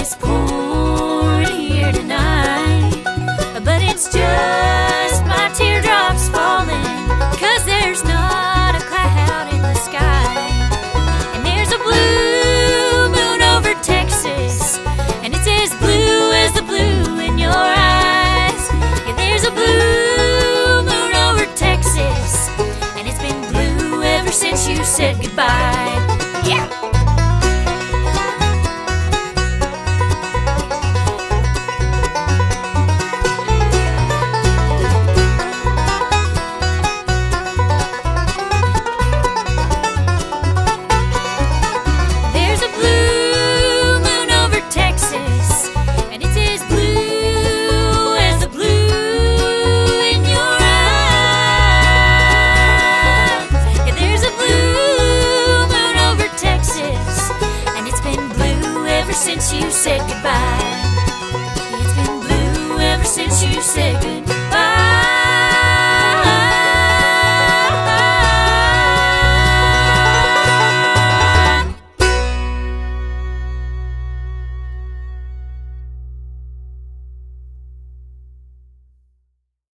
it's here tonight. But it's just my teardrops falling. Cause there's not a cloud in the sky. And there's a blue moon over Texas. And it's as blue as the blue in your eyes. There's a blue moon over Texas. And it's been blue ever since you said goodbye. Yeah. Since you said goodbye.